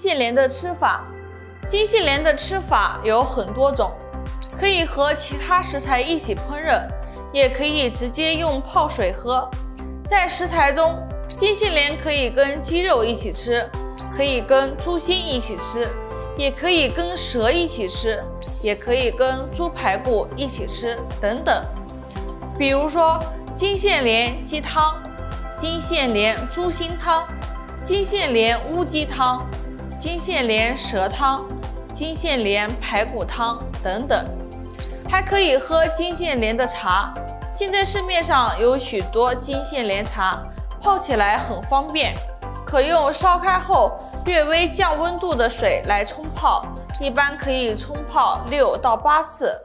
金线莲的吃法。金线莲的吃法有很多种，可以和其他食材一起烹饪，也可以直接用泡水喝。在食材中，金线莲可以跟鸡肉一起吃，可以跟猪心一起吃，也可以跟蛇一起吃，也可以跟猪排骨一起吃等等。比如说金线莲鸡汤、金线莲猪心汤、金线莲乌鸡汤、金线莲蛇汤。金线莲排骨汤等等，还可以喝金线莲的茶。现在市面上有许多金线莲茶，泡起来很方便，可用烧开后略微降温度的水来冲泡，一般可以冲泡六到八次。